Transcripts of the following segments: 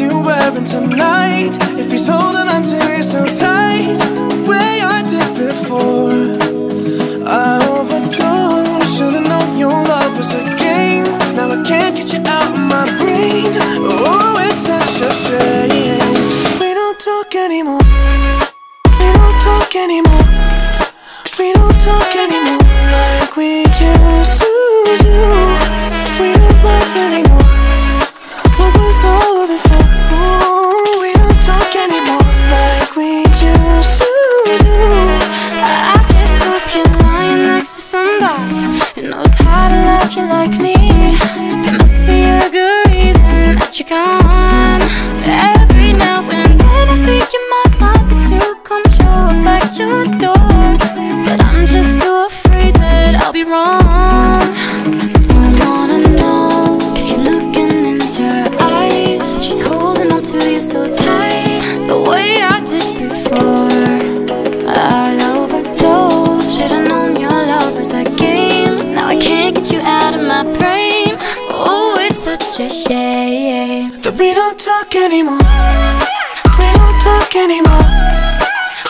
dress you wearing tonight. If he's holding on to you so tight, the way I did before. I overdosed. Should've known your love was a game. Now I can't get you out of my brain. Oh, it's such a shame. We don't talk anymore. We don't talk anymore. We don't talk anymore like we used to do. There must be a good reason that you're gone. Such a shame. That we don't talk anymore. We don't talk anymore.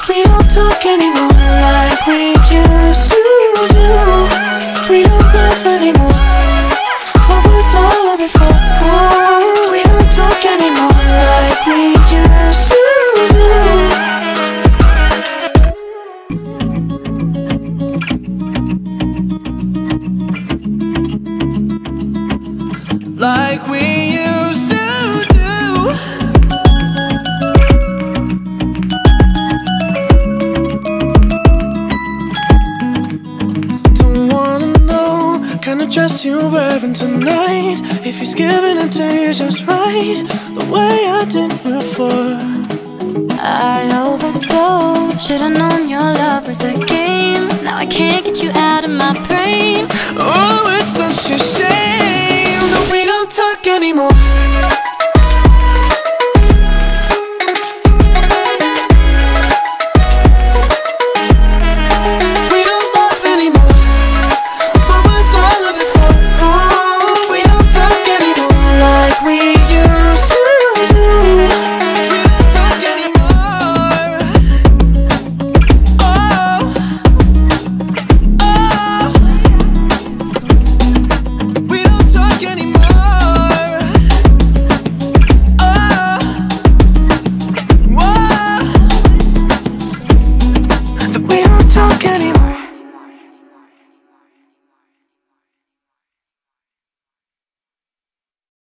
We don't talk anymore like we used to kind of dress you're wearing tonight. If he's giving it to you just right, the way I did before. I overdosed. Should've known your love was a game. Now I can't get you out of my brain. Oh, it's anymore